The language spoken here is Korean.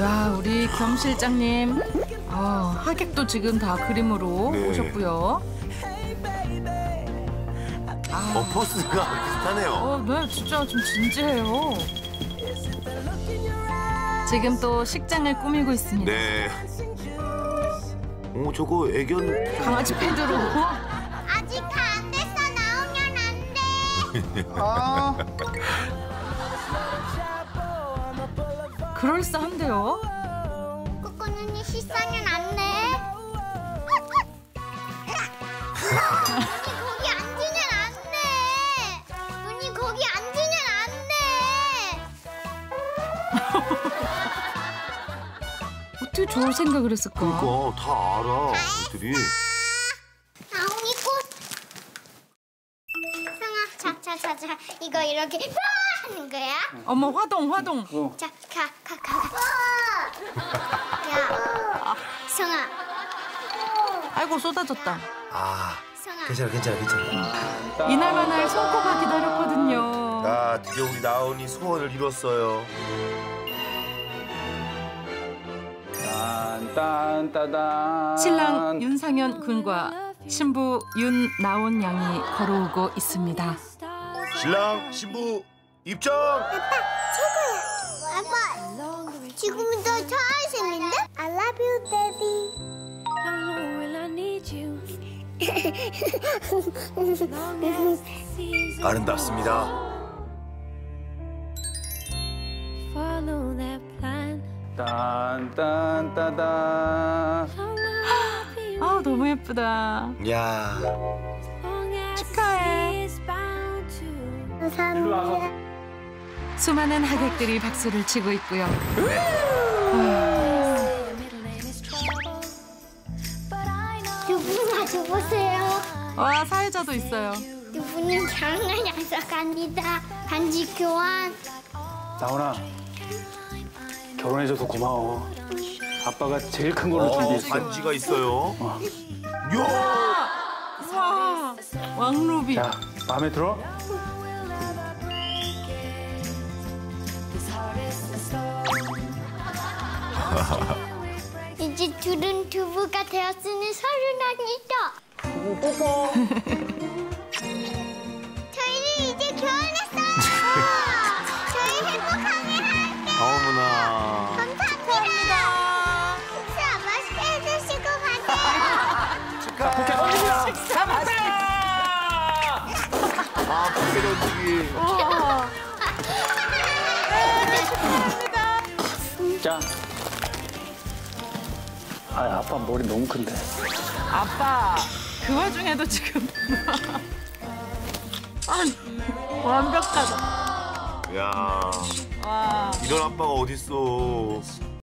야, 우리 겸 실장님. 아, 하객도 지금 다 그림으로 네. 오셨고요. 어, 포스가 비슷하네요. 어, 네, 진짜 좀 진지해요. 지금 또 식장을 꾸미고 있습니다. 네. 오, 저거 애견. 강아지 패드로. 아직 다 안 됐어 나오면 안 돼. 아. 그럴싸한데요. 꼬꼬눈이 씻으면 안 돼. 눈이 거기 앉으면 안 돼. 눈이 거기 앉으면 안 돼. 어떻게 좋을 생각을 했을까? 그러니까 다 알아. 애들이. 자자자자 이거 이렇게 빠 하는 거야? 어머 화동 화동. 자, 가, 가, 가, 가. 야, 성아, 아이고 쏟아졌다. 아, 성아. 괜찮아, 괜찮아, 괜찮아. 이날만을 손꼽아 기다렸거든요. 아, 드디어 우리 나은이 소원을 이뤘어요. 딴딴따단. 신랑 윤상현 군과 신부 윤나온 양이 걸어오고 있습니다. 신랑, 신부, 입장! 아빠, 지금은 더 잘생긴데? I love you, daddy. How long will I need you? 아름답습니다. Happy 아 너무 예쁘다. 야, 축하해. 감사합니다. 수많은 하객들이 박수를 치고 있고요. Your middle name is trouble, but I know 두분 마셔보세요. 와 사회자도 있어요. 두 분은 결혼을 약속합니다. 반지 교환. 나훈아. 결혼해줘서 고마워. 아빠가 제일 큰 걸로 어, 준비했어. 반지가 있어요. 야, 와 왕루비. 야, 마음에 들어? 이제 둘은 두부가 되었으니 서른합니다. 저희는 이제 결혼했어요. 저희 행복하게 할게요. 어머나. 감사합니다. 식사 맛있게 해주시고 가세요. 식사 맛있게. 아, 부케 던지기. 자. 아, 아빠 머리 너무 큰데. 아빠 그 와중에도 지금 아 완벽하다. 야, 와 이런 아빠가 어딨어.